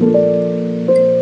うん。